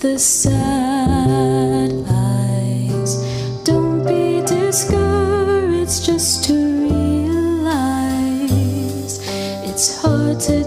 the sad eyes. Don't be discouraged just to realize it's hard to